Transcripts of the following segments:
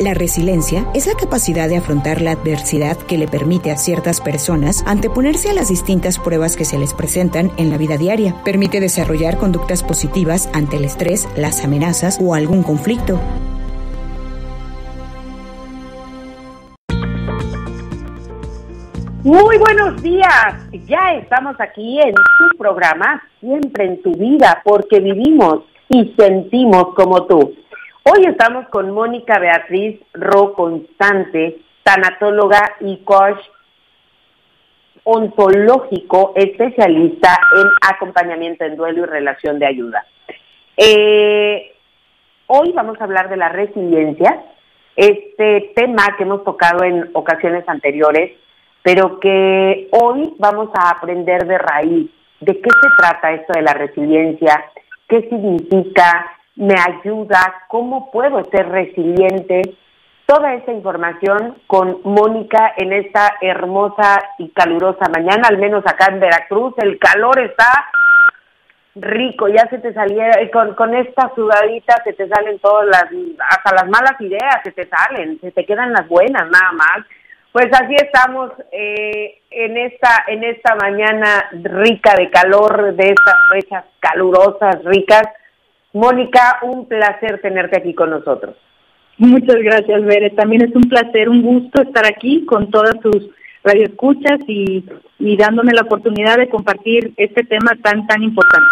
La resiliencia es la capacidad de afrontar la adversidad que le permite a ciertas personas anteponerse a las distintas pruebas que se les presentan en la vida diaria. Permite desarrollar conductas positivas ante el estrés, las amenazas o algún conflicto. Muy buenos días. Ya estamos aquí en tu programa, siempre en tu vida, porque vivimos y sentimos como tú. Hoy estamos con Mónica Beatriz Ro Constante, tanatóloga y coach ontológico, especialista en acompañamiento en duelo y relación de ayuda. Eh, hoy vamos a hablar de la resiliencia, este tema que hemos tocado en ocasiones anteriores, pero que hoy vamos a aprender de raíz. ¿De qué se trata esto de la resiliencia? ¿Qué significa? Me ayuda, cómo puedo ser resiliente. Toda esa información con Mónica en esta hermosa y calurosa mañana, al menos acá en Veracruz, el calor está rico, ya se te salía, eh, con, con esta sudadita se te salen todas las, hasta las malas ideas se te salen, se te quedan las buenas nada más. Pues así estamos eh, en esta en esta mañana rica de calor, de estas fechas calurosas, ricas, Mónica, un placer tenerte aquí con nosotros. Muchas gracias, Bere. También es un placer, un gusto estar aquí con todas tus radioescuchas y, y dándome la oportunidad de compartir este tema tan, tan importante.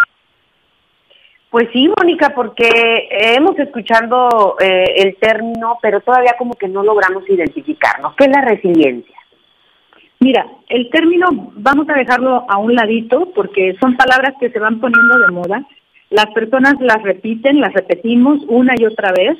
Pues sí, Mónica, porque hemos escuchado eh, el término, pero todavía como que no logramos identificarnos. ¿Qué es la resiliencia? Mira, el término vamos a dejarlo a un ladito porque son palabras que se van poniendo de moda las personas las repiten, las repetimos una y otra vez,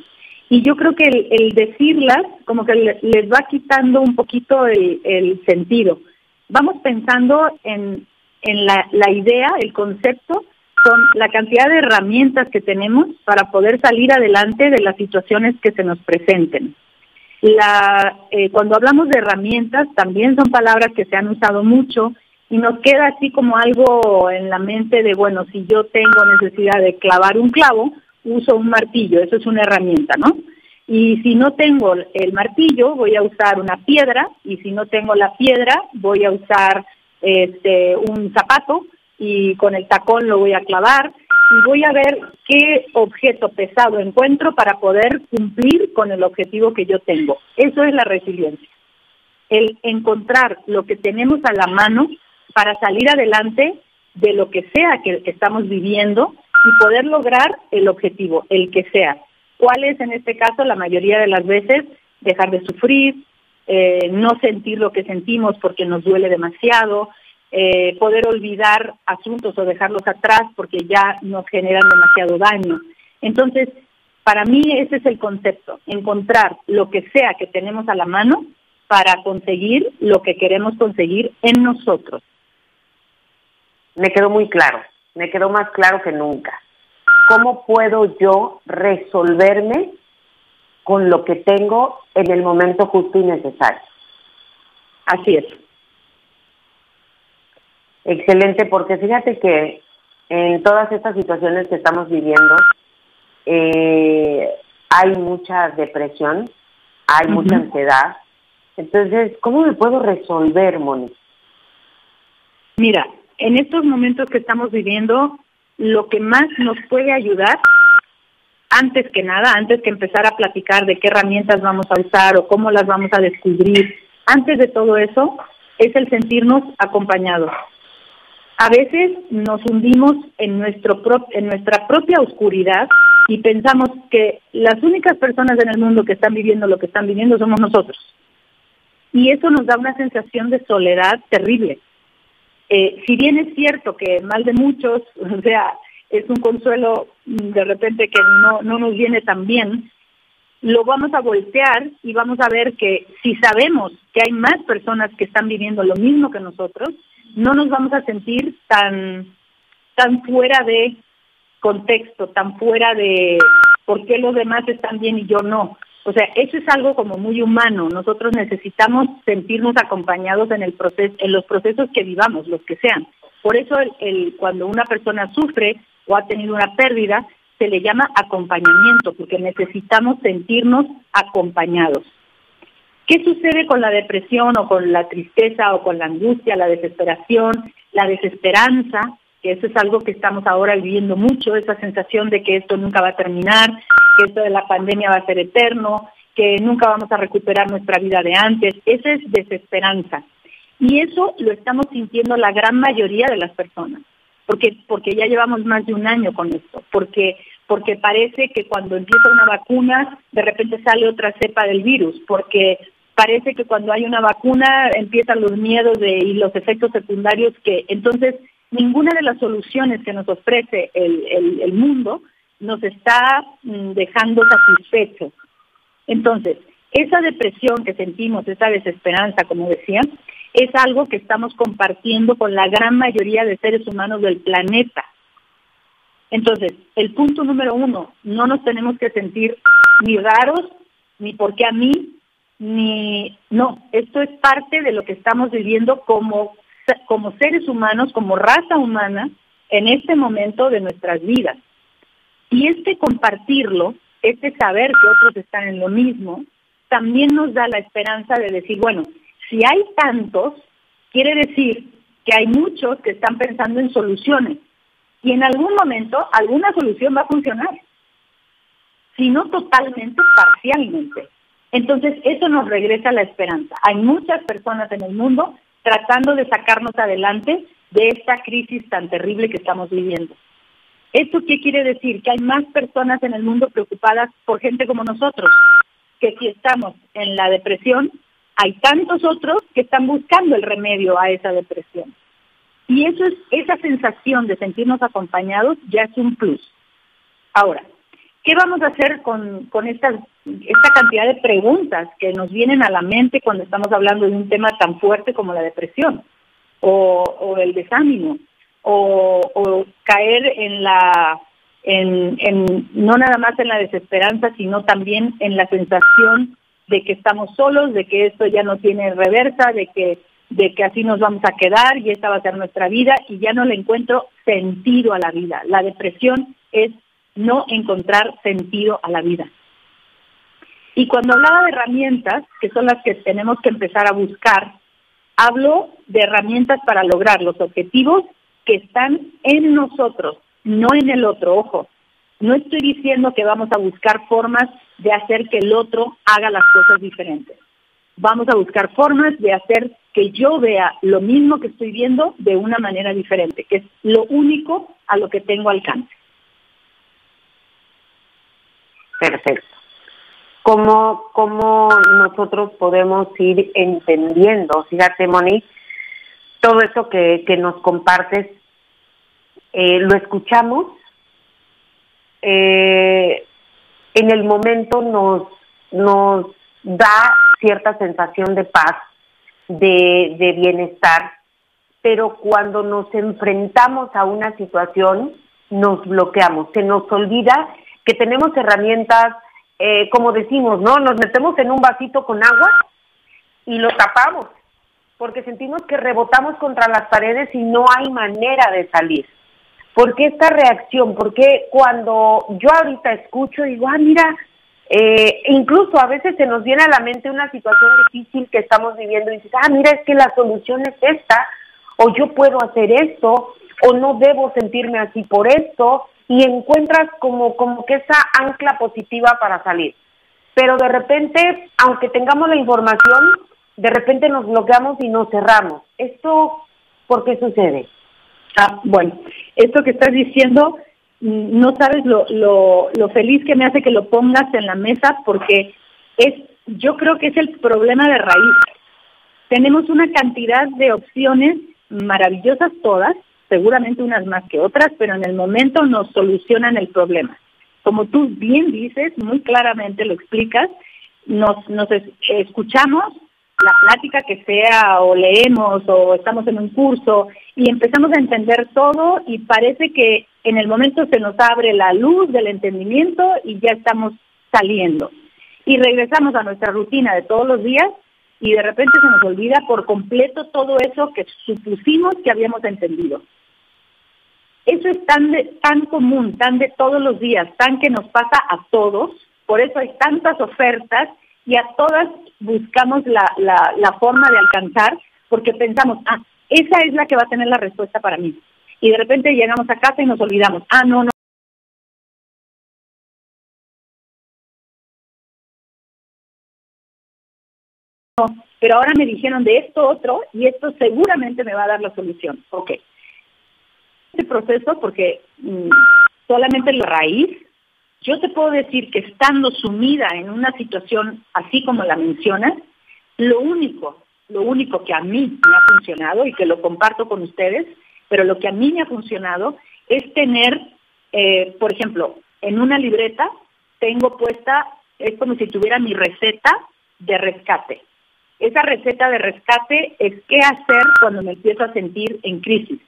y yo creo que el, decirlas como que les va quitando un poquito el, sentido. Vamos pensando en, en la, idea, el concepto, con la cantidad de herramientas que tenemos para poder salir adelante de las situaciones que se nos presenten. Eh, cuando hablamos de herramientas, también son palabras que se han usado mucho y nos queda así como algo en la mente de, bueno, si yo tengo necesidad de clavar un clavo, uso un martillo, eso es una herramienta, ¿no? Y si no tengo el martillo, voy a usar una piedra, y si no tengo la piedra, voy a usar este, un zapato, y con el tacón lo voy a clavar, y voy a ver qué objeto pesado encuentro para poder cumplir con el objetivo que yo tengo. Eso es la resiliencia. El encontrar lo que tenemos a la mano para salir adelante de lo que sea que estamos viviendo y poder lograr el objetivo, el que sea. ¿Cuál es en este caso la mayoría de las veces? Dejar de sufrir, eh, no sentir lo que sentimos porque nos duele demasiado, eh, poder olvidar asuntos o dejarlos atrás porque ya nos generan demasiado daño. Entonces, para mí ese es el concepto, encontrar lo que sea que tenemos a la mano para conseguir lo que queremos conseguir en nosotros me quedó muy claro, me quedó más claro que nunca. ¿Cómo puedo yo resolverme con lo que tengo en el momento justo y necesario? Así es. Excelente, porque fíjate que en todas estas situaciones que estamos viviendo eh, hay mucha depresión, hay mucha ansiedad. Entonces, ¿cómo me puedo resolver, Moni? Mira, en estos momentos que estamos viviendo, lo que más nos puede ayudar, antes que nada, antes que empezar a platicar de qué herramientas vamos a usar o cómo las vamos a descubrir, antes de todo eso, es el sentirnos acompañados. A veces nos hundimos en, nuestro en nuestra propia oscuridad y pensamos que las únicas personas en el mundo que están viviendo lo que están viviendo somos nosotros. Y eso nos da una sensación de soledad terrible. Eh, si bien es cierto que mal de muchos, o sea, es un consuelo mm, de repente que no, no nos viene tan bien, lo vamos a voltear y vamos a ver que si sabemos que hay más personas que están viviendo lo mismo que nosotros, no nos vamos a sentir tan, tan fuera de contexto, tan fuera de por qué los demás están bien y yo no. O sea, eso es algo como muy humano. Nosotros necesitamos sentirnos acompañados en el proceso, en los procesos que vivamos, los que sean. Por eso cuando una persona sufre o ha tenido una pérdida, se le llama acompañamiento, porque necesitamos sentirnos acompañados. ¿Qué sucede con la depresión o con la tristeza o con la angustia, la desesperación, la desesperanza? Eso es algo que estamos ahora viviendo mucho, esa sensación de que esto nunca va a terminar, que esto de la pandemia va a ser eterno, que nunca vamos a recuperar nuestra vida de antes. Esa es desesperanza. Y eso lo estamos sintiendo la gran mayoría de las personas porque porque ya llevamos más de un año con esto, porque porque parece que cuando empieza una vacuna de repente sale otra cepa del virus, porque parece que cuando hay una vacuna empiezan los miedos de, y los efectos secundarios que entonces ninguna de las soluciones que nos ofrece el, mundo nos está mm, dejando satisfechos. Entonces, esa depresión que sentimos, esa desesperanza, como decía, es algo que estamos compartiendo con la gran mayoría de seres humanos del planeta. Entonces, el punto número uno, no nos tenemos que sentir ni raros, ni porque a mí, ni... No, esto es parte de lo que estamos viviendo como, como seres humanos, como raza humana, en este momento de nuestras vidas. Y este compartirlo, este saber que otros están en lo mismo, también nos da la esperanza de decir, bueno, si hay tantos, quiere decir que hay muchos que están pensando en soluciones y en algún momento alguna solución va a funcionar, si no totalmente, parcialmente. Entonces, eso nos regresa la esperanza. Hay muchas personas en el mundo tratando de sacarnos adelante de esta crisis tan terrible que estamos viviendo. ¿Esto qué quiere decir? Que hay más personas en el mundo preocupadas por gente como nosotros, que si estamos en la depresión, hay tantos otros que están buscando el remedio a esa depresión. Y eso es, esa sensación de sentirnos acompañados ya es un plus. Ahora, ¿qué vamos a hacer con, con esta, esta cantidad de preguntas que nos vienen a la mente cuando estamos hablando de un tema tan fuerte como la depresión o, o el desánimo o, o caer en la en, en, no nada más en la desesperanza, sino también en la sensación de que estamos solos, de que esto ya no tiene reversa, de que de que así nos vamos a quedar y esta va a ser nuestra vida y ya no le encuentro sentido a la vida. La depresión es no encontrar sentido a la vida. Y cuando hablaba de herramientas, que son las que tenemos que empezar a buscar, hablo de herramientas para lograr los objetivos que están en nosotros, no en el otro, ojo. No estoy diciendo que vamos a buscar formas de hacer que el otro haga las cosas diferentes. Vamos a buscar formas de hacer que yo vea lo mismo que estoy viendo de una manera diferente, que es lo único a lo que tengo alcance. Perfecto. ¿Cómo, cómo nosotros podemos ir entendiendo, fíjate Moni, todo eso que, que nos compartes, eh, lo escuchamos, eh, en el momento nos, nos da cierta sensación de paz, de, de bienestar, pero cuando nos enfrentamos a una situación nos bloqueamos, se nos olvida que tenemos herramientas, eh, como decimos, ¿no? Nos metemos en un vasito con agua y lo tapamos, porque sentimos que rebotamos contra las paredes y no hay manera de salir. ¿Por qué esta reacción? Porque cuando yo ahorita escucho, digo, ah, mira, eh, incluso a veces se nos viene a la mente una situación difícil que estamos viviendo y dices, ah, mira, es que la solución es esta, o yo puedo hacer esto, o no debo sentirme así por esto, y encuentras como, como que esa ancla positiva para salir. Pero de repente, aunque tengamos la información, de repente nos bloqueamos y nos cerramos. ¿Esto por qué sucede? Ah, bueno, esto que estás diciendo, mm, no sabes lo, lo, lo feliz que me hace que lo pongas en la mesa porque es, yo creo que es el problema de raíz. Tenemos una cantidad de opciones maravillosas todas, seguramente unas más que otras, pero en el momento nos solucionan el problema. Como tú bien dices, muy claramente lo explicas, nos, escuchamos, la plática que sea o leemos o estamos en un curso y empezamos a entender todo y parece que en el momento se nos abre la luz del entendimiento y ya estamos saliendo. Y regresamos a nuestra rutina de todos los días y de repente se nos olvida por completo todo eso que supusimos que habíamos entendido. Eso es tan, tan común, tan de todos los días, tan que nos pasa a todos, por eso hay tantas ofertas y a todas buscamos la, la, la forma de alcanzar porque pensamos, ah, esa es la que va a tener la respuesta para mí. Y de repente llegamos a casa y nos olvidamos, ah, no, no. pero ahora me dijeron de esto otro y esto seguramente me va a dar la solución. Ok. Este proceso, porque mm, solamente la raíz, yo te puedo decir que estando sumida en una situación así como la mencionas, lo único, lo único que a mí me ha funcionado y que lo comparto con ustedes, pero lo que a mí me ha funcionado es tener, eh, por ejemplo, en una libreta tengo puesta, es como si tuviera mi receta de rescate. Esa receta de rescate es qué hacer cuando me empiezo a sentir en crisis.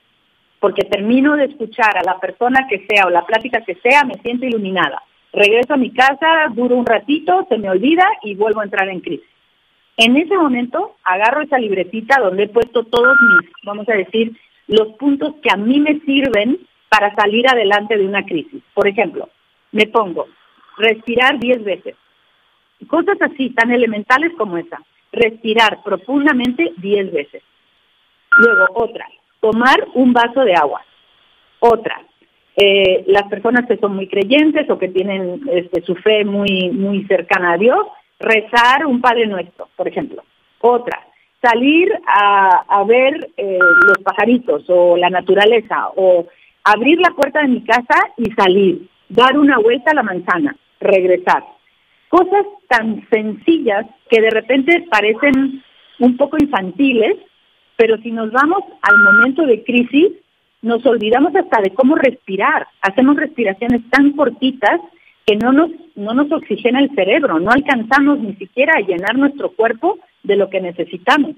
Porque termino de escuchar a la persona que sea o la plática que sea, me siento iluminada. Regreso a mi casa, duro un ratito, se me olvida y vuelvo a entrar en crisis. En ese momento agarro esa libretita donde he puesto todos mis, vamos a decir, los puntos que a mí me sirven para salir adelante de una crisis. Por ejemplo, me pongo respirar 10 veces. Cosas así, tan elementales como esa respirar profundamente 10 veces. Luego, otra, tomar un vaso de agua. Otra, eh, las personas que son muy creyentes o que tienen este, su fe muy, muy cercana a Dios, rezar un Padre Nuestro, por ejemplo. Otra, salir a, ver eh, los pajaritos o la naturaleza o abrir la puerta de mi casa y salir, dar una vuelta a la manzana, regresar. Cosas tan sencillas que de repente parecen un poco infantiles, pero si nos vamos al momento de crisis, nos olvidamos hasta de cómo respirar. Hacemos respiraciones tan cortitas que no nos, no nos oxigena el cerebro, no alcanzamos ni siquiera a llenar nuestro cuerpo de lo que necesitamos.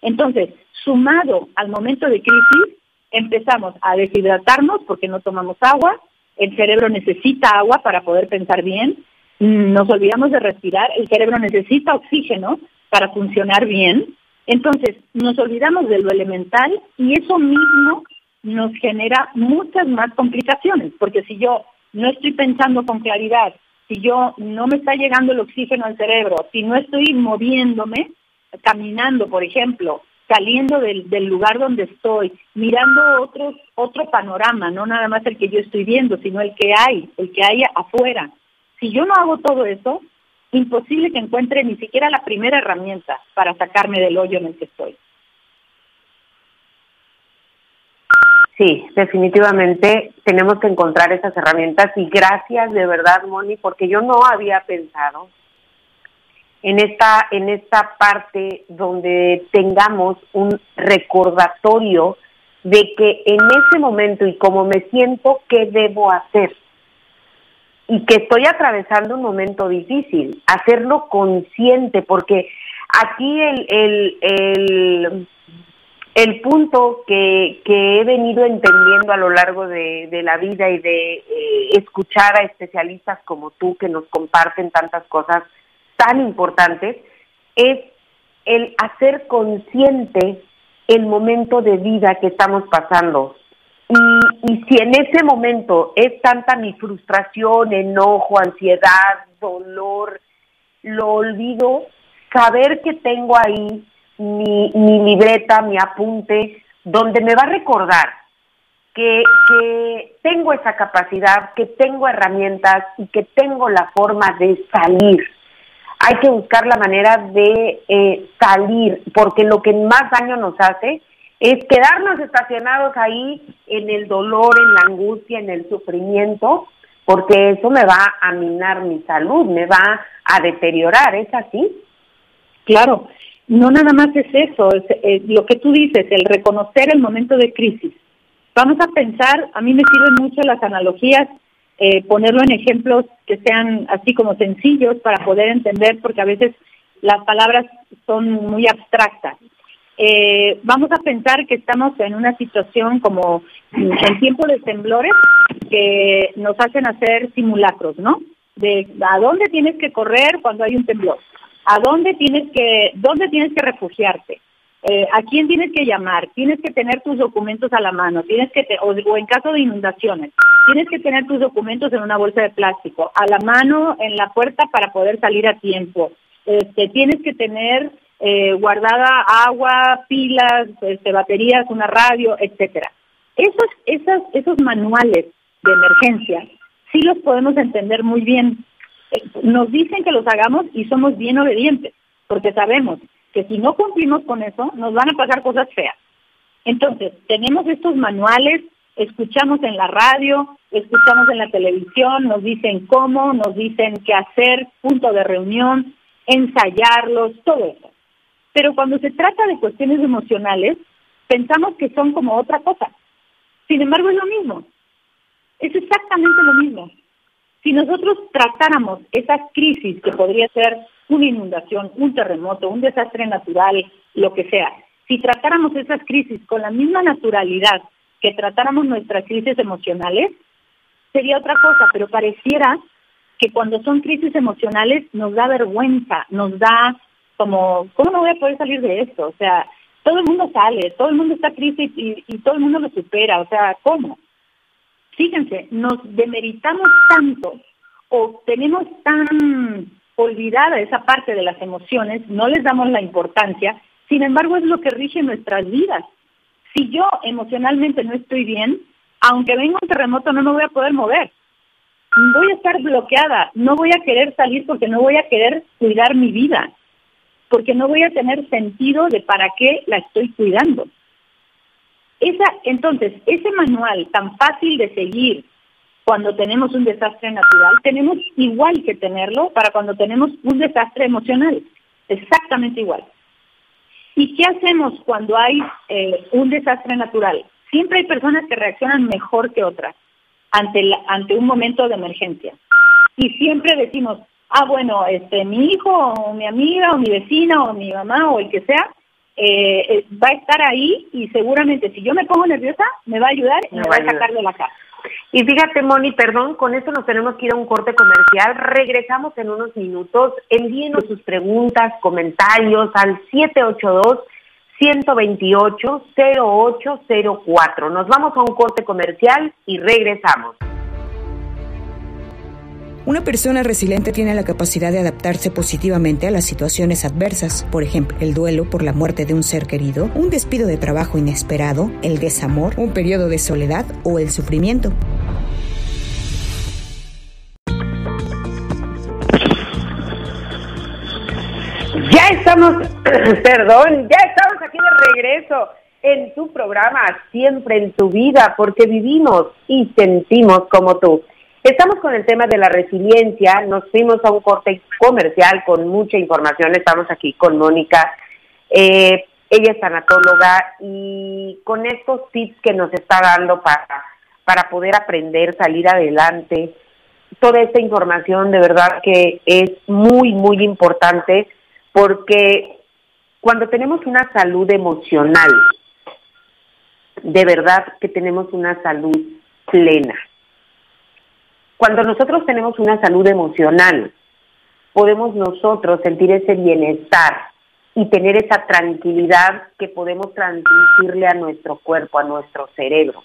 Entonces, sumado al momento de crisis, empezamos a deshidratarnos porque no tomamos agua, el cerebro necesita agua para poder pensar bien, nos olvidamos de respirar, el cerebro necesita oxígeno para funcionar bien, entonces nos olvidamos de lo elemental y eso mismo nos genera muchas más complicaciones, porque si yo no estoy pensando con claridad, si yo no me está llegando el oxígeno al cerebro, si no estoy moviéndome, caminando, por ejemplo, saliendo del, lugar donde estoy, mirando otros, otro panorama, no nada más el que yo estoy viendo, sino el que hay, el que hay afuera. Si yo no hago todo eso, imposible que encuentre ni siquiera la primera herramienta para sacarme del hoyo en el que estoy. Sí, definitivamente tenemos que encontrar esas herramientas y gracias de verdad, Moni, porque yo no había pensado en esta en esta parte donde tengamos un recordatorio de que en ese momento y como me siento, ¿qué debo hacer? Y que estoy atravesando un momento difícil, hacerlo consciente, porque aquí el, el, el, el punto que, que, he venido entendiendo a lo largo de, de la vida y de eh, escuchar a especialistas como tú que nos comparten tantas cosas tan importantes, es el hacer consciente el momento de vida que estamos pasando. Y, y si en ese momento es tanta mi frustración, enojo, ansiedad, dolor, lo olvido, saber que tengo ahí mi, mi libreta, mi apunte, donde me va a recordar que, que tengo esa capacidad, que tengo herramientas y que tengo la forma de salir. Hay que buscar la manera de eh, salir, porque lo que más daño nos hace es quedarnos estacionados ahí en el dolor, en la angustia, en el sufrimiento, porque eso me va a minar mi salud, me va a deteriorar, ¿es así? Claro, no nada más es eso, es, lo que tú dices, el reconocer el momento de crisis. Vamos a pensar, a mí me sirven mucho las analogías, eh, ponerlo en ejemplos que sean así como sencillos para poder entender, porque a veces las palabras son muy abstractas eh, vamos a pensar que estamos en una situación como en tiempo de temblores que nos hacen hacer simulacros, ¿no? De a dónde tienes que correr cuando hay un temblor, a dónde tienes que, dónde tienes que refugiarte. eh, ¿a quién tienes que llamar? Tienes que tener tus documentos a la mano, tienes que o, en caso de inundaciones, tienes que tener tus documentos en una bolsa de plástico, a la mano en la puerta para poder salir a tiempo. Este, tienes que tener eh, guardada agua, pilas, este, baterías, una radio, etcétera. Esos, esos manuales de emergencia sí los podemos entender muy bien. Eh, nos dicen que los hagamos y somos bien obedientes, porque sabemos que si no cumplimos con eso, nos van a pasar cosas feas. Entonces, tenemos estos manuales, escuchamos en la radio, escuchamos en la televisión, nos dicen cómo, nos dicen qué hacer, punto de reunión, ensayarlos, todo eso. Pero cuando se trata de cuestiones emocionales, pensamos que son como otra cosa. Sin embargo, es lo mismo. Es exactamente lo mismo. Si nosotros tratáramos esas crisis que podría ser una inundación, un terremoto, un desastre natural, lo que sea, si tratáramos esas crisis con la misma naturalidad que tratáramos nuestras crisis emocionales, sería otra cosa, pero pareciera que cuando son crisis emocionales nos da vergüenza, nos da como, ¿cómo no voy a poder salir de esto? O sea, todo el mundo sale, todo el mundo está crisis y, y todo el mundo lo supera, o sea, ¿cómo? Fíjense, nos demeritamos tanto o tenemos tan olvidada esa parte de las emociones, no les damos la importancia, sin embargo es lo que rige nuestras vidas. Si yo emocionalmente no estoy bien, aunque venga un terremoto no me voy a poder mover. Voy a estar bloqueada, no voy a querer salir porque no voy a querer cuidar mi vida, porque no voy a tener sentido de para qué la estoy cuidando. Esa, entonces, ese manual tan fácil de seguir, cuando tenemos un desastre natural, tenemos igual que tenerlo para cuando tenemos un desastre emocional, exactamente igual. ¿Y qué hacemos cuando hay eh, un desastre natural? Siempre hay personas que reaccionan mejor que otras ante, ante un momento de emergencia. Y siempre decimos, ah, bueno, este, mi hijo o mi amiga o mi vecina o mi mamá o el que sea, eh, eh, va a estar ahí y seguramente si yo me pongo nerviosa, me va a ayudar y me, va a sacar de la casa. Y fíjate, Moni, perdón, con esto nos tenemos que ir a un corte comercial. Regresamos en unos minutos. Envíenos sus preguntas, comentarios al 782 128 0804. Nos vamos a un corte comercial y regresamos. Una persona resiliente tiene la capacidad de adaptarse positivamente a las situaciones adversas, por ejemplo, el duelo por la muerte de un ser querido, un despido de trabajo inesperado, el desamor, un periodo de soledad o el sufrimiento. Ya estamos, perdón, ya estamos aquí de regreso en tu programa, siempre en tu vida, porque vivimos y sentimos como tú. Estamos con el tema de la resiliencia, nos fuimos a un corte comercial con mucha información, estamos aquí con Mónica, eh, ella es anatóloga y con estos tips que nos está dando para, para poder aprender, salir adelante, toda esta información de verdad que es muy, muy importante porque cuando tenemos una salud emocional, de verdad que tenemos una salud plena cuando nosotros tenemos una salud emocional, podemos nosotros sentir ese bienestar y tener esa tranquilidad que podemos transmitirle a nuestro cuerpo, a nuestro cerebro.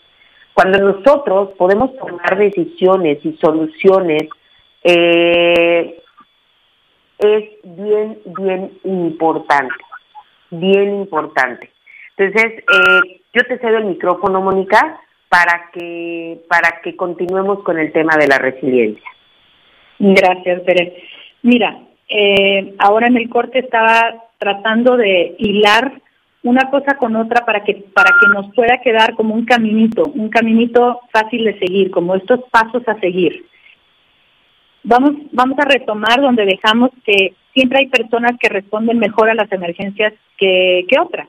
Cuando nosotros podemos tomar decisiones y soluciones, eh, es bien, bien importante, bien importante. Entonces, eh, yo te cedo el micrófono, Mónica, para que, para que continuemos con el tema de la resiliencia. Gracias, Pérez. Mira, eh, ahora en el corte estaba tratando de hilar una cosa con otra para que para que nos pueda quedar como un caminito, un caminito fácil de seguir, como estos pasos a seguir. Vamos vamos a retomar donde dejamos que siempre hay personas que responden mejor a las emergencias que, que otras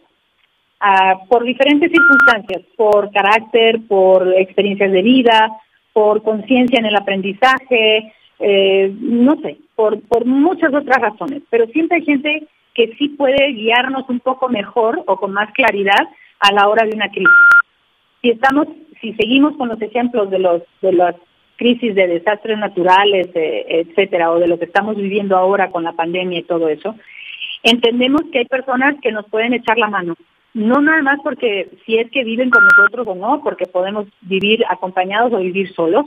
por diferentes circunstancias, por carácter, por experiencias de vida, por conciencia en el aprendizaje, eh, no sé, por, por muchas otras razones. Pero siempre hay gente que sí puede guiarnos un poco mejor o con más claridad a la hora de una crisis. Si estamos, si seguimos con los ejemplos de los de las crisis de desastres naturales, etcétera, o de lo que estamos viviendo ahora con la pandemia y todo eso, Entendemos que hay personas que nos pueden echar la mano, no nada más porque si es que viven con nosotros o no, porque podemos vivir acompañados o vivir solos,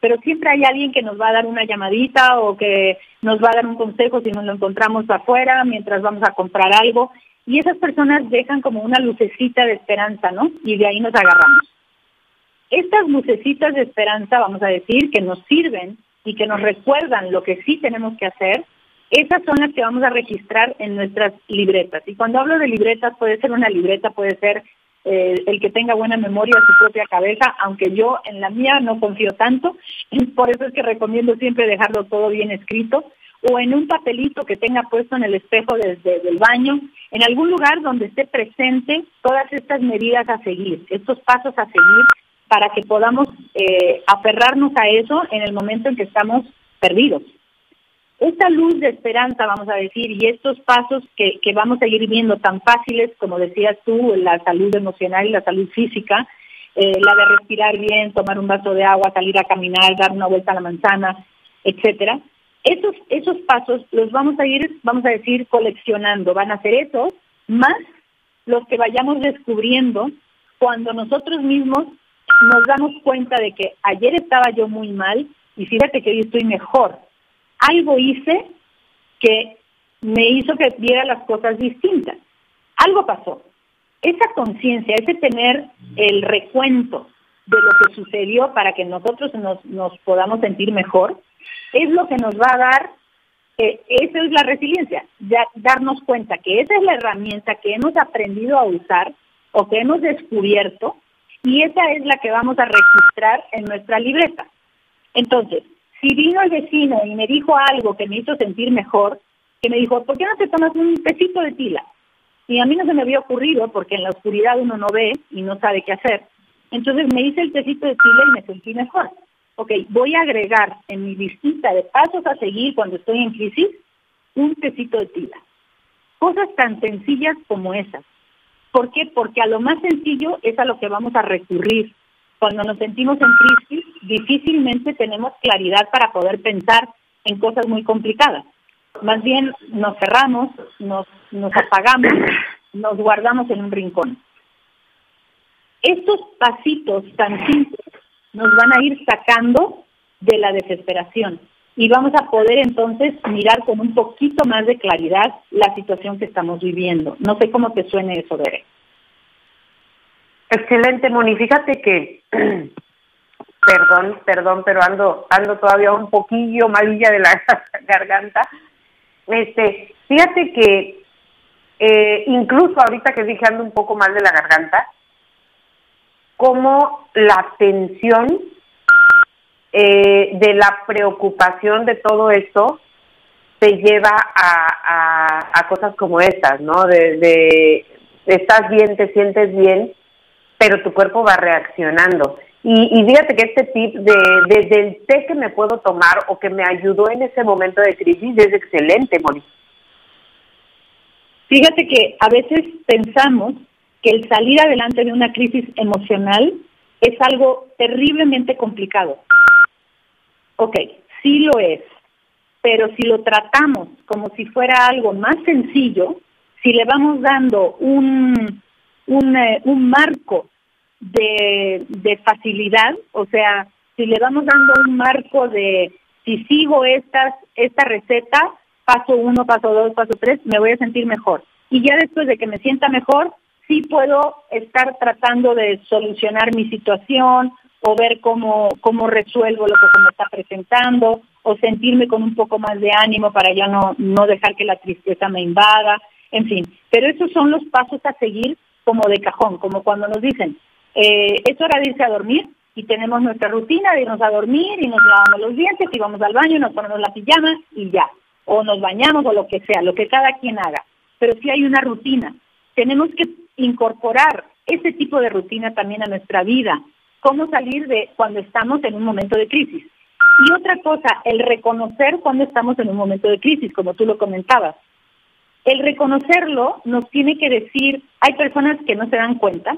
pero siempre hay alguien que nos va a dar una llamadita o que nos va a dar un consejo si nos lo encontramos afuera mientras vamos a comprar algo. Y esas personas dejan como una lucecita de esperanza, ¿no? Y de ahí nos agarramos. Estas lucecitas de esperanza, vamos a decir, que nos sirven y que nos recuerdan lo que sí tenemos que hacer, esas son las que vamos a registrar en nuestras libretas. Y cuando hablo de libretas, puede ser una libreta, puede ser eh, el que tenga buena memoria de su propia cabeza, aunque yo en la mía no confío tanto, por eso es que recomiendo siempre dejarlo todo bien escrito, o en un papelito que tenga puesto en el espejo desde el baño, en algún lugar donde esté presente todas estas medidas a seguir, estos pasos a seguir para que podamos eh, aferrarnos a eso en el momento en que estamos perdidos. Esta luz de esperanza, vamos a decir, y estos pasos que, vamos a ir viendo tan fáciles, como decías tú, la salud emocional y la salud física, eh, la de respirar bien, tomar un vaso de agua, salir a caminar, dar una vuelta a la manzana, etcétera. Esos, esos pasos los vamos a ir, vamos a decir, coleccionando. Van a ser esos, más los que vayamos descubriendo cuando nosotros mismos nos damos cuenta de que ayer estaba yo muy mal y fíjate que hoy estoy mejor. Algo hice que me hizo que viera las cosas distintas. Algo pasó. Esa conciencia, ese tener el recuento de lo que sucedió para que nosotros nos, podamos sentir mejor, es lo que nos va a dar, eh, esa es la resiliencia, darnos cuenta que esa es la herramienta que hemos aprendido a usar o que hemos descubierto y esa es la que vamos a registrar en nuestra libreta. Entonces, si vino el vecino y me dijo algo que me hizo sentir mejor, que me dijo, ¿por qué no te tomas un pesito de tila? Y a mí no se me había ocurrido, porque en la oscuridad uno no ve y no sabe qué hacer. Entonces me hice el pesito de tila y me sentí mejor. Ok, voy a agregar en mi listita de pasos a seguir cuando estoy en crisis un pesito de tila. Cosas tan sencillas como esas. ¿Por qué? Porque a lo más sencillo es a lo que vamos a recurrir. Cuando nos sentimos en crisis, difícilmente tenemos claridad para poder pensar en cosas muy complicadas. Más bien nos cerramos, nos, apagamos, nos guardamos en un rincón. Estos pasitos tan simples nos van a ir sacando de la desesperación y vamos a poder entonces mirar con un poquito más de claridad la situación que estamos viviendo. No sé cómo te suene eso, Bere. Excelente, Moni. Fíjate que, perdón, perdón, pero ando, ando todavía un poquillo malilla de la garganta. Este, fíjate que eh, incluso ahorita que dije ando un poco mal de la garganta, como la tensión eh, de la preocupación de todo esto te lleva a, cosas como estas, ¿no? De, estás bien, te sientes bien, pero tu cuerpo va reaccionando. Y, fíjate que este tip de, del té que me puedo tomar o que me ayudó en ese momento de crisis es excelente, Moni. Fíjate que a veces pensamos que el salir adelante de una crisis emocional es algo terriblemente complicado. Ok, sí lo es, pero si lo tratamos como si fuera algo más sencillo, si le vamos dando un, un, eh, un marco de, facilidad, o sea, si le vamos dando un marco de si sigo estas, esta receta, paso uno, paso dos, paso tres, me voy a sentir mejor. Y ya después de que me sienta mejor, sí puedo estar tratando de solucionar mi situación o ver cómo, cómo resuelvo lo que se me está presentando o sentirme con un poco más de ánimo para ya no, no dejar que la tristeza me invada, en fin. Pero esos son los pasos a seguir como de cajón, como cuando nos dicen, eh, es hora de irse a dormir y tenemos nuestra rutina de irnos a dormir y nos lavamos los dientes y vamos al baño nos ponemos la pijama y ya, o nos bañamos o lo que sea, lo que cada quien haga. Pero si hay una rutina, tenemos que incorporar ese tipo de rutina también a nuestra vida, cómo salir de cuando estamos en un momento de crisis. Y otra cosa, el reconocer cuando estamos en un momento de crisis, como tú lo comentabas. El reconocerlo nos tiene que decir, hay personas que no se dan cuenta,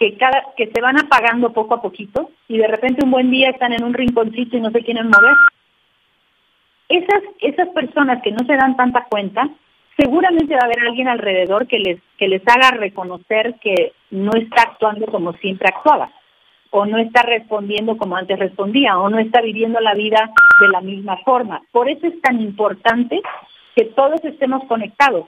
que cada que se van apagando poco a poquito y de repente un buen día están en un rinconcito y no se quieren mover. Esas esas personas que no se dan tanta cuenta seguramente va a haber alguien alrededor que les, que les haga reconocer que no está actuando como siempre actuaba, o no está respondiendo como antes respondía, o no está viviendo la vida de la misma forma. Por eso es tan importante que todos estemos conectados,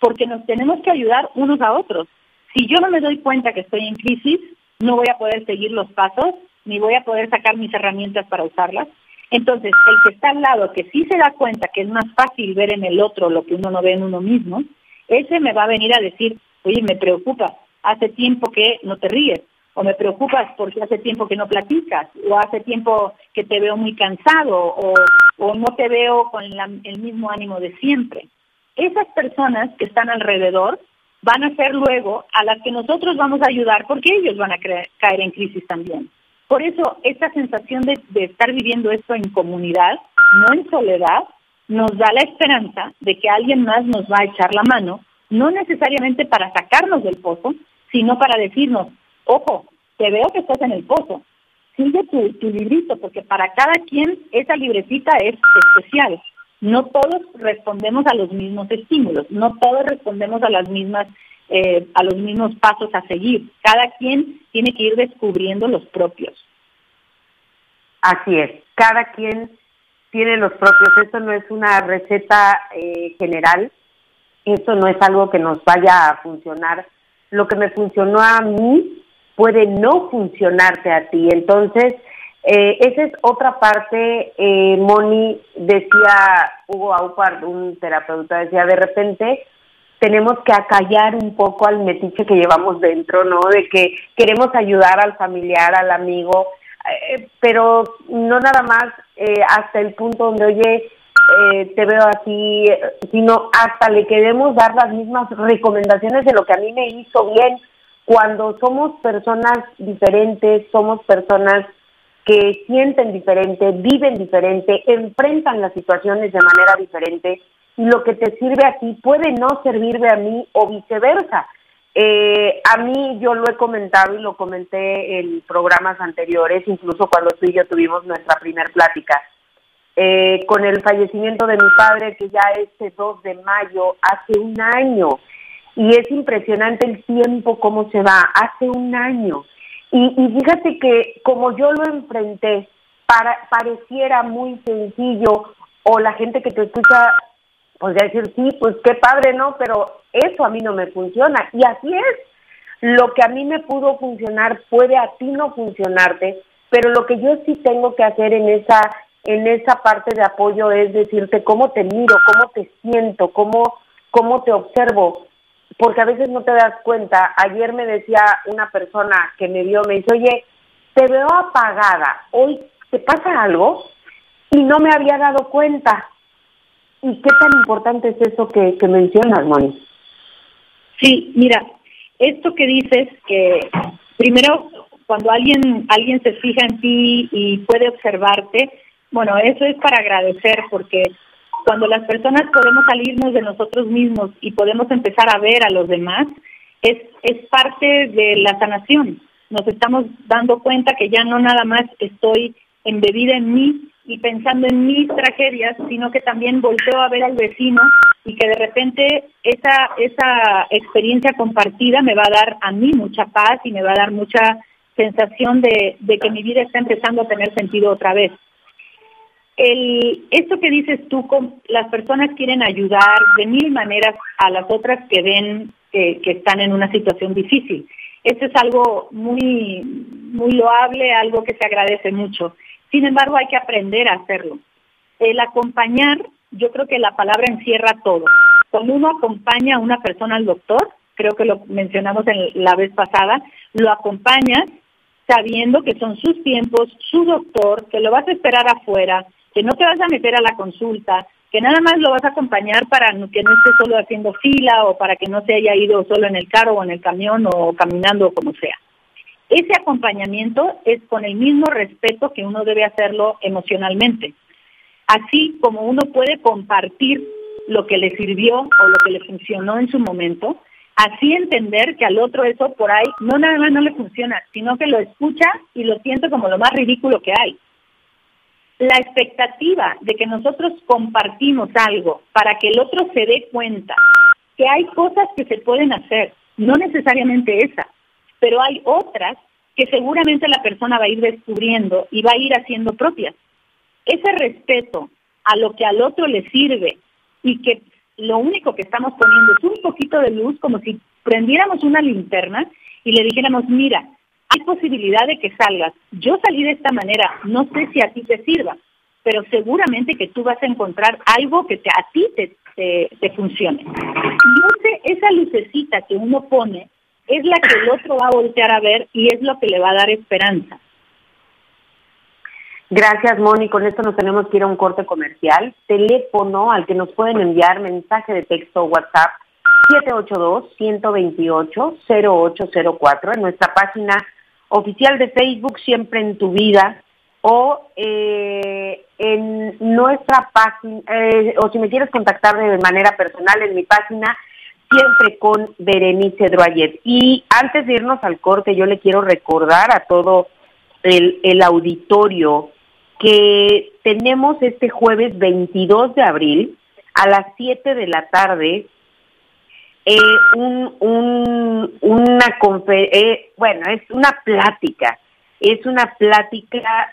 porque nos tenemos que ayudar unos a otros. Si yo no me doy cuenta que estoy en crisis, no voy a poder seguir los pasos, ni voy a poder sacar mis herramientas para usarlas. Entonces, el que está al lado, que sí se da cuenta que es más fácil ver en el otro lo que uno no ve en uno mismo, ese me va a venir a decir, oye, me preocupa, hace tiempo que no te ríes, o me preocupas porque hace tiempo que no platicas, o hace tiempo que te veo muy cansado, o, o no te veo con el mismo ánimo de siempre. Esas personas que están alrededor van a ser luego a las que nosotros vamos a ayudar porque ellos van a caer en crisis también. Por eso, esta sensación de, estar viviendo esto en comunidad, no en soledad, nos da la esperanza de que alguien más nos va a echar la mano, no necesariamente para sacarnos del pozo, sino para decirnos, ojo, te veo que estás en el pozo, sigue tu, tu librito, porque para cada quien esa librecita es especial. No todos respondemos a los mismos estímulos, no todos respondemos a las mismas eh, a los mismos pasos a seguir. Cada quien tiene que ir descubriendo los propios. Así es, cada quien tiene los propios. Esto no es una receta eh, general, esto no es algo que nos vaya a funcionar. Lo que me funcionó a mí puede no funcionarte a ti. Entonces, eh, esa es otra parte, eh, Moni decía, Hugo Aupar, un terapeuta, decía, de repente tenemos que acallar un poco al metiche que llevamos dentro, ¿no? De que queremos ayudar al familiar, al amigo, eh, pero no nada más eh, hasta el punto donde, oye, eh, te veo así, sino hasta le queremos dar las mismas recomendaciones de lo que a mí me hizo bien. Cuando somos personas diferentes, somos personas que sienten diferente, viven diferente, enfrentan las situaciones de manera diferente, y lo que te sirve a ti puede no servirme a mí o viceversa. Eh, a mí yo lo he comentado y lo comenté en programas anteriores, incluso cuando tú y yo tuvimos nuestra primer plática. Eh, con el fallecimiento de mi padre, que ya este 2 de mayo, hace un año, y es impresionante el tiempo cómo se va, hace un año. Y, y fíjate que como yo lo enfrenté, para, pareciera muy sencillo, o la gente que te escucha podría decir, sí, pues qué padre, ¿no? Pero eso a mí no me funciona. Y así es. Lo que a mí me pudo funcionar puede a ti no funcionarte, pero lo que yo sí tengo que hacer en esa en esa parte de apoyo es decirte cómo te miro, cómo te siento, cómo cómo te observo, porque a veces no te das cuenta. Ayer me decía una persona que me vio, me dice, oye, te veo apagada, hoy te pasa algo y no me había dado cuenta. ¿Y qué tan importante es eso que, que mencionas, Moni? Sí, mira, esto que dices que primero cuando alguien alguien se fija en ti y puede observarte, bueno, eso es para agradecer porque cuando las personas podemos salirnos de nosotros mismos y podemos empezar a ver a los demás, es, es parte de la sanación. Nos estamos dando cuenta que ya no nada más estoy embebida en mí, y pensando en mis tragedias, sino que también volteo a ver al vecino y que de repente esa, esa experiencia compartida me va a dar a mí mucha paz y me va a dar mucha sensación de, de que mi vida está empezando a tener sentido otra vez. El, esto que dices tú, las personas quieren ayudar de mil maneras a las otras que ven que están en una situación difícil. Eso es algo muy, muy loable, algo que se agradece mucho. Sin embargo, hay que aprender a hacerlo. El acompañar, yo creo que la palabra encierra todo. Cuando uno acompaña a una persona al doctor, creo que lo mencionamos en la vez pasada, lo acompañas sabiendo que son sus tiempos, su doctor, que lo vas a esperar afuera, que no te vas a meter a la consulta, que nada más lo vas a acompañar para que no esté solo haciendo fila o para que no se haya ido solo en el carro o en el camión o caminando o como sea. Ese acompañamiento es con el mismo respeto que uno debe hacerlo emocionalmente. Así como uno puede compartir lo que le sirvió o lo que le funcionó en su momento, así entender que al otro eso por ahí no nada más no le funciona, sino que lo escucha y lo siente como lo más ridículo que hay. La expectativa de que nosotros compartimos algo para que el otro se dé cuenta que hay cosas que se pueden hacer, no necesariamente esa, pero hay otras que seguramente la persona va a ir descubriendo y va a ir haciendo propias. Ese respeto a lo que al otro le sirve y que lo único que estamos poniendo es un poquito de luz, como si prendiéramos una linterna y le dijéramos, mira, hay posibilidad de que salgas. Yo salí de esta manera, no sé si a ti te sirva, pero seguramente que tú vas a encontrar algo que a ti te, te, funcione. Y esa lucecita que uno pone es la que el otro va a voltear a ver y es lo que le va a dar esperanza. Gracias, Moni. Con esto nos tenemos que ir a un corte comercial. Teléfono al que nos pueden enviar mensaje de texto o WhatsApp 782-128-0804 en nuestra página oficial de Facebook Siempre en tu vida o eh, en nuestra página, eh, o si me quieres contactar de manera personal en mi página, siempre con Berenice Droyet. Y antes de irnos al corte, yo le quiero recordar a todo el, el auditorio que tenemos este jueves 22 de abril a las 7 de la tarde eh, un, un, una eh, bueno, es una plática, es una plática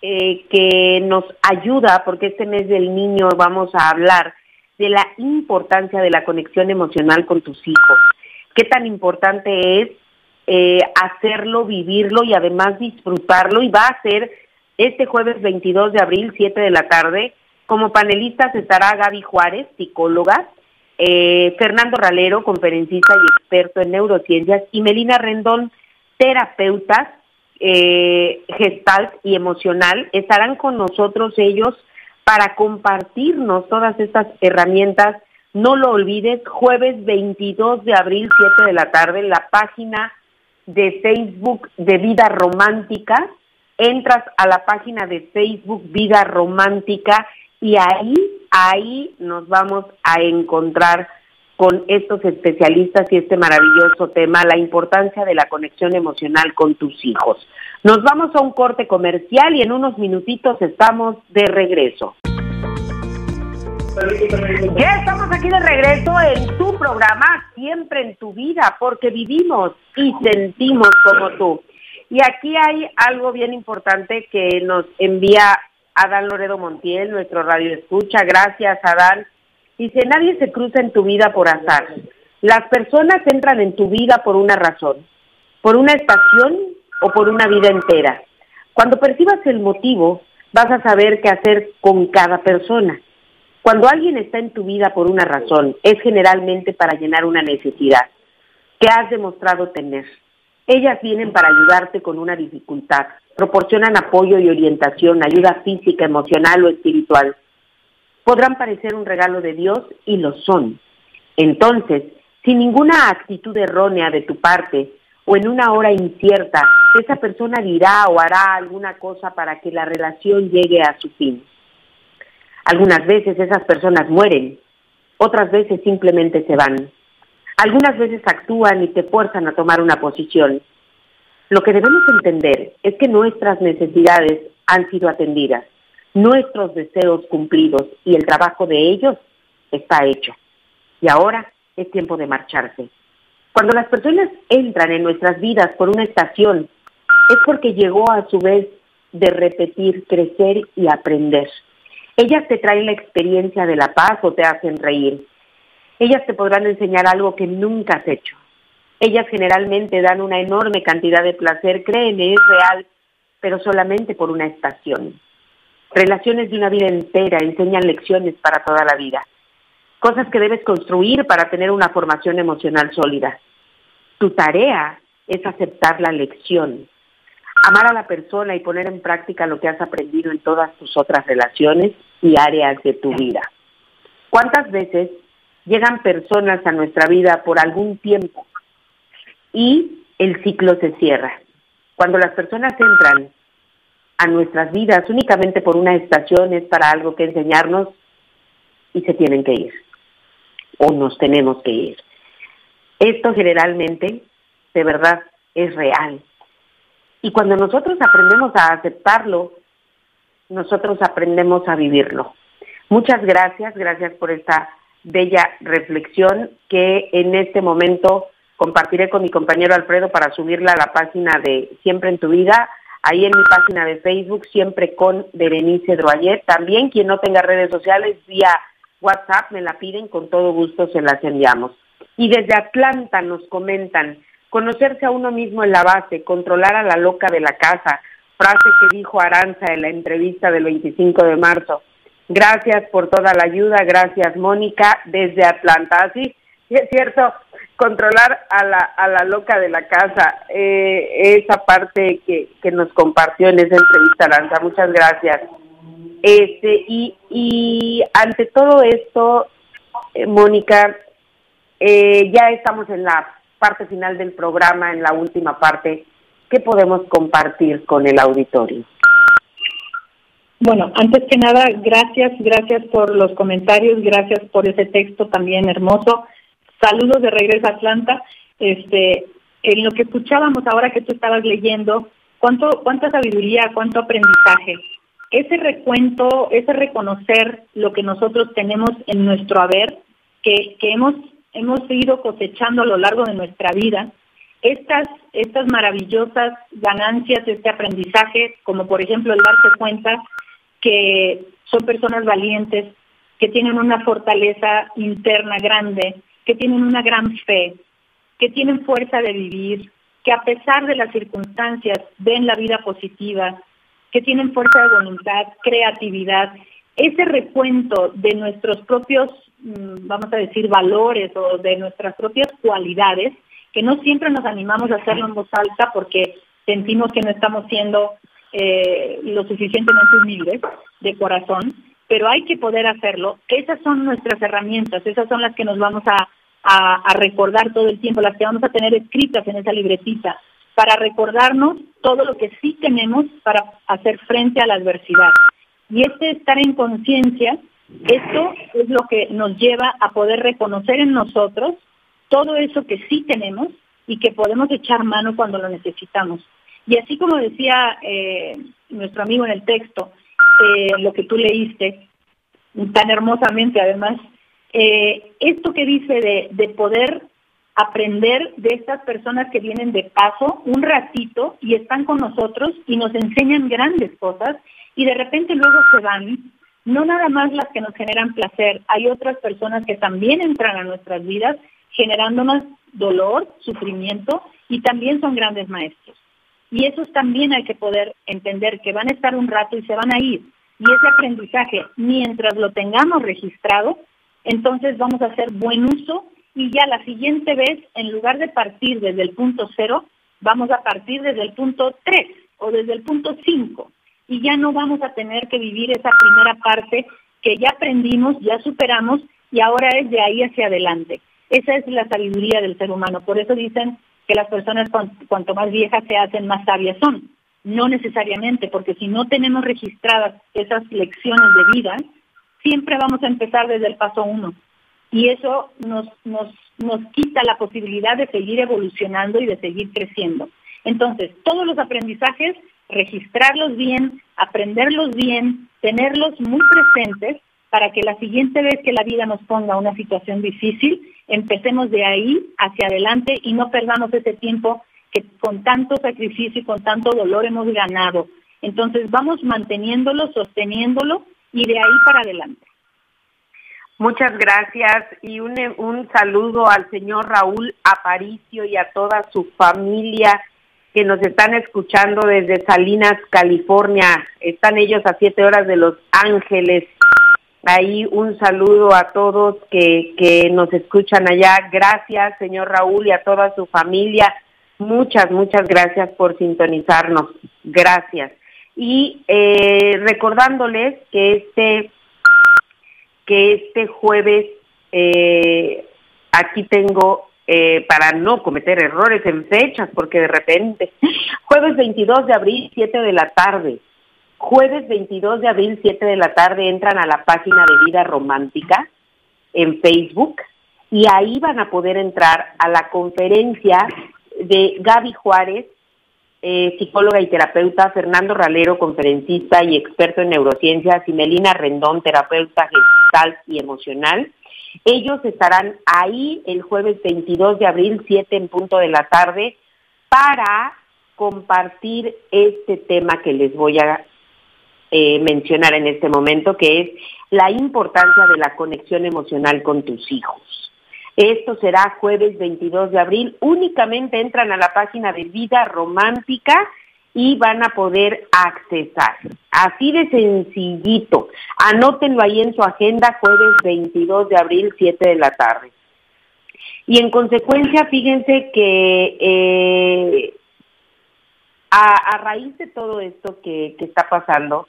eh, que nos ayuda, porque este mes del niño vamos a hablar de la importancia de la conexión emocional con tus hijos. Qué tan importante es hacerlo, vivirlo y además disfrutarlo y va a ser este jueves 22 de abril, 7 de la tarde. Como panelistas estará Gaby Juárez, psicóloga, eh, Fernando Ralero, conferencista y experto en neurociencias, y Melina Rendón, terapeuta eh, gestalt y emocional. Estarán con nosotros ellos para compartirnos todas estas herramientas. No lo olvides, jueves 22 de abril, 7 de la tarde, en la página de Facebook de Vida Romántica entras a la página de Facebook Vida Romántica y ahí, ahí nos vamos a encontrar con estos especialistas y este maravilloso tema, la importancia de la conexión emocional con tus hijos. Nos vamos a un corte comercial y en unos minutitos estamos de regreso. Ya estamos aquí de regreso en tu programa, siempre en tu vida, porque vivimos y sentimos como tú. Y aquí hay algo bien importante que nos envía Adán Loredo Montiel, nuestro radio escucha. Gracias, Adán. Dice, nadie se cruza en tu vida por azar. Las personas entran en tu vida por una razón, por una estación o por una vida entera. Cuando percibas el motivo, vas a saber qué hacer con cada persona. Cuando alguien está en tu vida por una razón, es generalmente para llenar una necesidad que has demostrado tener. Ellas vienen para ayudarte con una dificultad, proporcionan apoyo y orientación, ayuda física, emocional o espiritual. Podrán parecer un regalo de Dios y lo son. Entonces, sin ninguna actitud errónea de tu parte o en una hora incierta, esa persona dirá o hará alguna cosa para que la relación llegue a su fin. Algunas veces esas personas mueren, otras veces simplemente se van. Algunas veces actúan y te fuerzan a tomar una posición. Lo que debemos entender es que nuestras necesidades han sido atendidas, nuestros deseos cumplidos y el trabajo de ellos está hecho. Y ahora es tiempo de marcharse. Cuando las personas entran en nuestras vidas por una estación, es porque llegó a su vez de repetir, crecer y aprender. Ellas te traen la experiencia de la paz o te hacen reír. Ellas te podrán enseñar algo que nunca has hecho. Ellas generalmente dan una enorme cantidad de placer, créeme, es real, pero solamente por una estación. Relaciones de una vida entera enseñan lecciones para toda la vida. Cosas que debes construir para tener una formación emocional sólida. Tu tarea es aceptar la lección, amar a la persona y poner en práctica lo que has aprendido en todas tus otras relaciones y áreas de tu vida. ¿Cuántas veces llegan personas a nuestra vida por algún tiempo y el ciclo se cierra. Cuando las personas entran a nuestras vidas únicamente por una estación es para algo que enseñarnos y se tienen que ir o nos tenemos que ir. Esto generalmente, de verdad, es real. Y cuando nosotros aprendemos a aceptarlo, nosotros aprendemos a vivirlo. Muchas gracias, gracias por esta bella reflexión que en este momento compartiré con mi compañero Alfredo para subirla a la página de Siempre en tu vida, ahí en mi página de Facebook, siempre con Berenice Droyer. También quien no tenga redes sociales, vía WhatsApp me la piden, con todo gusto se las enviamos. Y desde Atlanta nos comentan, conocerse a uno mismo en la base, controlar a la loca de la casa, frase que dijo Aranza en la entrevista del 25 de marzo. Gracias por toda la ayuda, gracias Mónica, desde Atlanta. Así, es cierto, controlar a la, a la loca de la casa, eh, esa parte que, que nos compartió en esa entrevista, Aranza, muchas gracias. Este, y, y ante todo esto, eh, Mónica, eh, ya estamos en la parte final del programa, en la última parte. ¿Qué podemos compartir con el auditorio? Bueno, antes que nada, gracias, gracias por los comentarios, gracias por ese texto también hermoso. Saludos de regreso a Atlanta. Este, en lo que escuchábamos ahora que tú estabas leyendo, cuánto, cuánta sabiduría, cuánto aprendizaje. Ese recuento, ese reconocer lo que nosotros tenemos en nuestro haber, que, que hemos, hemos ido cosechando a lo largo de nuestra vida, estas, estas maravillosas ganancias, este aprendizaje, como por ejemplo el darse cuenta que son personas valientes, que tienen una fortaleza interna grande, que tienen una gran fe, que tienen fuerza de vivir, que a pesar de las circunstancias ven la vida positiva, que tienen fuerza de voluntad, creatividad. Ese recuento de nuestros propios, mm, vamos a decir, valores o de nuestras propias cualidades, que no siempre nos animamos a hacerlo en voz alta porque sentimos que no estamos siendo eh, lo suficientemente humildes de corazón, pero hay que poder hacerlo. Esas son nuestras herramientas, esas son las que nos vamos a, a, recordar todo el tiempo, las que vamos a tener escritas en esa libretita, para recordarnos todo lo que sí tenemos para hacer frente a la adversidad. Y este estar en conciencia, esto es lo que nos lleva a poder reconocer en nosotros todo eso que sí tenemos y que podemos echar mano cuando lo necesitamos. Y así como decía eh, nuestro amigo en el texto, eh, lo que tú leíste, tan hermosamente además, eh, esto que dice de, de poder aprender de estas personas que vienen de paso un ratito y están con nosotros y nos enseñan grandes cosas y de repente luego se van, no nada más las que nos generan placer, hay otras personas que también entran a nuestras vidas generándonos dolor, sufrimiento y también son grandes maestros. Y esos también hay que poder entender que van a estar un rato y se van a ir. Y ese aprendizaje, mientras lo tengamos registrado, entonces vamos a hacer buen uso y ya la siguiente vez, en lugar de partir desde el punto cero, vamos a partir desde el punto tres o desde el punto cinco. Y ya no vamos a tener que vivir esa primera parte que ya aprendimos, ya superamos y ahora es de ahí hacia adelante. Esa es la sabiduría del ser humano. Por eso dicen que las personas cuanto más viejas se hacen, más sabias son. No necesariamente, porque si no tenemos registradas esas lecciones de vida, siempre vamos a empezar desde el paso uno. Y eso nos, nos, nos quita la posibilidad de seguir evolucionando y de seguir creciendo. Entonces, todos los aprendizajes, registrarlos bien, aprenderlos bien, tenerlos muy presentes para que la siguiente vez que la vida nos ponga una situación difícil, empecemos de ahí hacia adelante y no perdamos ese tiempo que con tanto sacrificio y con tanto dolor hemos ganado. Entonces vamos manteniéndolo, sosteniéndolo y de ahí para adelante. Muchas gracias y un, un saludo al señor Raúl Aparicio y a toda su familia que nos están escuchando desde Salinas, California. Están ellos a siete horas de Los Ángeles. Ahí un saludo a todos que, que nos escuchan allá. Gracias, señor Raúl, y a toda su familia. Muchas, muchas gracias por sintonizarnos. Gracias. Y eh, recordándoles que este, que este jueves eh, aquí tengo eh, para no cometer errores en fechas, porque de repente, jueves 22 de abril, 7 de la tarde, Jueves 22 de abril, 7 de la tarde, entran a la página de Vida Romántica en Facebook y ahí van a poder entrar a la conferencia de Gaby Juárez eh, psicóloga y terapeuta, Fernando Ralero, conferencista y experto en neurociencias, y Melina Rendón, terapeuta gestal y emocional. Ellos estarán ahí el jueves 22 de abril, 7 en punto de la tarde, para compartir este tema que les voy a eh, mencionar en este momento, que es la importancia de la conexión emocional con tus hijos. Esto será jueves 22 de abril. Únicamente entran a la página de Vida Romántica y van a poder accesar. Así de sencillito. Anótenlo ahí en su agenda jueves 22 de abril, 7 de la tarde. Y en consecuencia, fíjense que eh, a, raíz de todo esto que, que está pasando,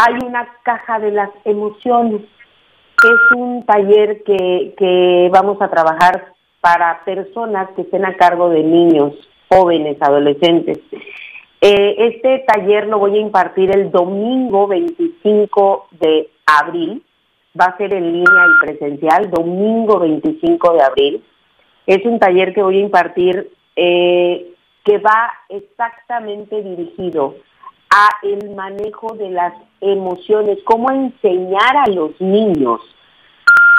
hay una caja de las emociones. Es un taller que, vamos a trabajar para personas que estén a cargo de niños, jóvenes, adolescentes. Eh, este taller lo voy a impartir el domingo 25 de abril. Va a ser en línea y presencial, domingo 25 de abril. Es un taller que voy a impartir eh, que va exactamente dirigido a el manejo de las emociones, cómo enseñar a los niños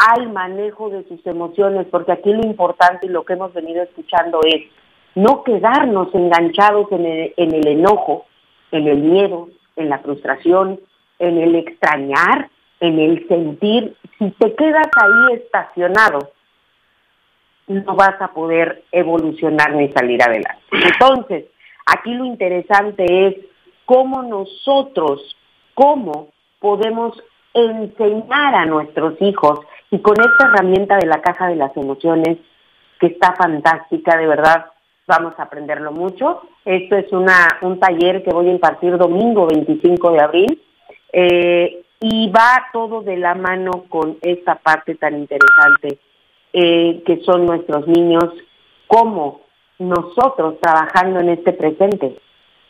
al manejo de sus emociones, porque aquí lo importante y lo que hemos venido escuchando es no quedarnos enganchados en el, en el enojo, en el miedo, en la frustración, en el extrañar, en el sentir. Si te quedas ahí estacionado, no vas a poder evolucionar ni salir adelante. Entonces, aquí lo interesante es cómo nosotros, cómo podemos enseñar a nuestros hijos y con esta herramienta de la caja de las emociones, que está fantástica, de verdad, vamos a aprenderlo mucho. Esto es una, un taller que voy a impartir domingo 25 de abril eh, y va todo de la mano con esta parte tan interesante eh, que son nuestros niños, cómo nosotros trabajando en este presente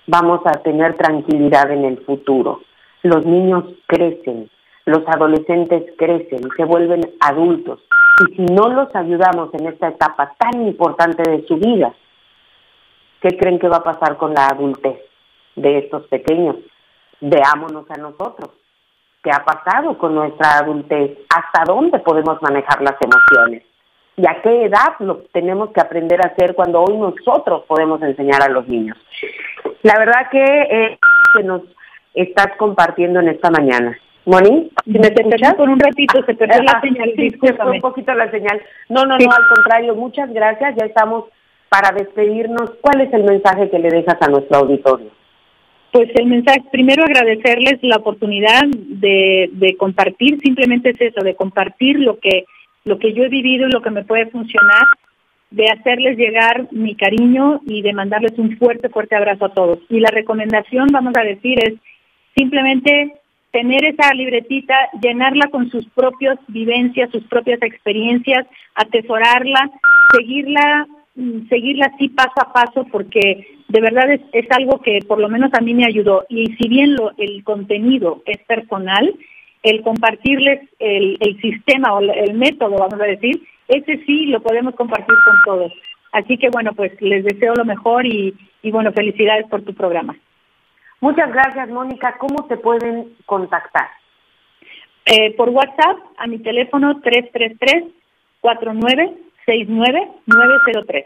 vamos a tener tranquilidad en el futuro. Los niños crecen, los adolescentes crecen, se vuelven adultos. Y si no los ayudamos en esta etapa tan importante de su vida, ¿qué creen que va a pasar con la adultez de estos pequeños? Veámonos a nosotros. ¿Qué ha pasado con nuestra adultez? ¿Hasta dónde podemos manejar las emociones? Y a qué edad lo tenemos que aprender a hacer cuando hoy nosotros podemos enseñar a los niños. La verdad que, eh, que nos estás compartiendo en esta mañana. Moni, si me escuchas? Por un ratito se perdió la señal, sí, un poquito la señal. No, no, no, al contrario, muchas gracias, ya estamos para despedirnos. ¿Cuál es el mensaje que le dejas a nuestro auditorio? Pues el mensaje, primero agradecerles la oportunidad de, de compartir, simplemente es eso, de compartir lo que lo que yo he vivido y lo que me puede funcionar, de hacerles llegar mi cariño y de mandarles un fuerte, fuerte abrazo a todos. Y la recomendación, vamos a decir, es simplemente tener esa libretita, llenarla con sus propias vivencias, sus propias experiencias, atesorarla, seguirla, mm, seguirla así paso a paso, porque de verdad es, es algo que por lo menos a mí me ayudó. Y si bien lo, el contenido es personal, el compartirles el, el sistema o el método, vamos a decir, ese sí lo podemos compartir con todos. Así que bueno, pues les deseo lo mejor y, y bueno, felicidades por tu programa. Muchas gracias, Mónica. ¿Cómo te pueden contactar? Eh, por WhatsApp a mi teléfono 333-4969-903.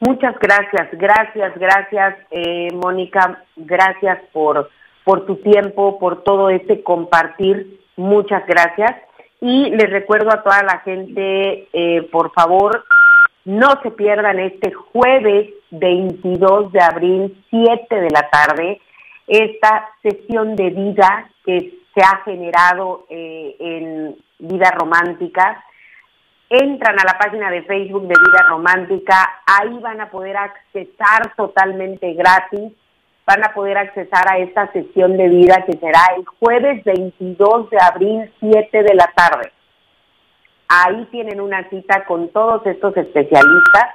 Muchas gracias, gracias, gracias, eh, Mónica. Gracias por por tu tiempo, por todo este compartir. Muchas gracias. Y les recuerdo a toda la gente, eh, por favor, no se pierdan este jueves 22 de abril, 7 de la tarde, esta sesión de vida que se ha generado eh, en Vida Romántica. Entran a la página de Facebook de Vida Romántica, ahí van a poder accesar totalmente gratis van a poder accesar a esta sesión de vida que será el jueves 22 de abril, 7 de la tarde. Ahí tienen una cita con todos estos especialistas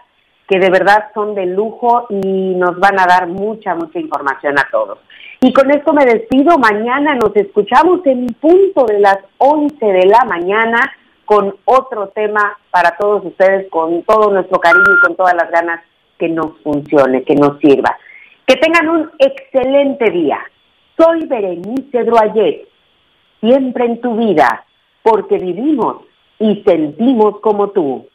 que de verdad son de lujo y nos van a dar mucha, mucha información a todos. Y con esto me despido. Mañana nos escuchamos en punto de las 11 de la mañana con otro tema para todos ustedes, con todo nuestro cariño y con todas las ganas que nos funcione, que nos sirva. Que tengan un excelente día. Soy Berenice Droyet, siempre en tu vida, porque vivimos y sentimos como tú.